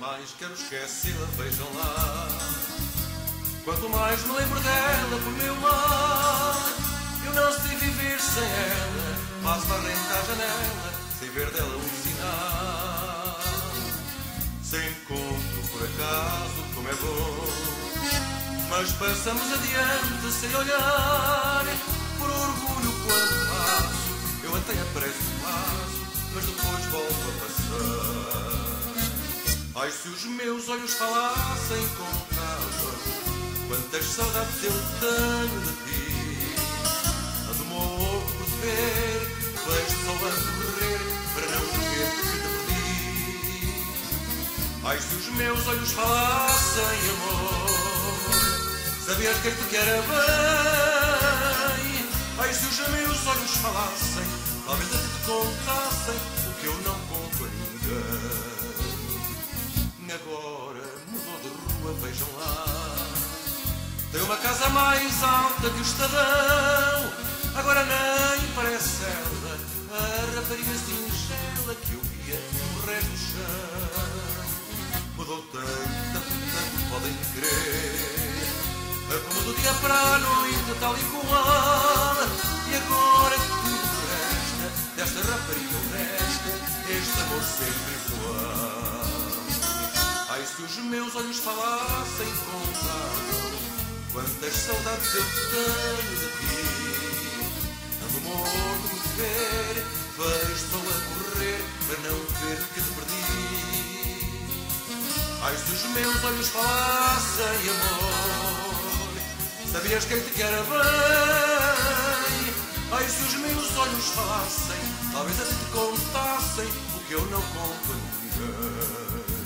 mais quero esquecê-la, vejam lá. Quanto mais me lembro dela por meu lar, eu não sei viver sem ela. Passo a renta à janela, sem ver dela um sinal. Sem encontro por acaso, como é bom. Mas passamos adiante sem olhar, Ai, se os meus olhos falassem, contavam quantas saudades eu tenho de ti. Mas o morto por ver, vejo só a correr para não ver que te perdi. Ai, se os meus olhos falassem, amor, sabias que te quer bem. Ai, se os meus olhos falassem, talvez a ti te contassem o que eu não conto a ninguém Tem uma casa mais alta que o Estadão, agora nem parece ela, a rapariga singela que eu via no resto do chão. Mudou tanto, tanto, podem crer. Como do dia para a noite, tal e qual. E agora tudo resta desta rapariga honesta, este amor sempre igual. Ai, se os meus olhos falassem, contavam quantas saudades eu tenho de ti. Ando morto por ver, vejo estou a correr para não ver que te perdi. Ai, se os meus olhos falassem, amor, sabias quem te quer bem. Ai, se os meus olhos falassem, talvez a ti te contassem o que eu não conto a ninguém.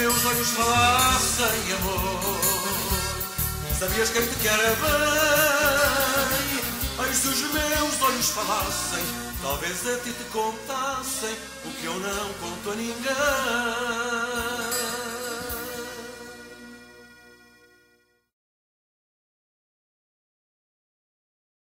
Meus olhos falassem amor, sabias quem te quer bem. Ai, se os meus olhos falassem, talvez a ti te contassem o que eu não conto a ninguém.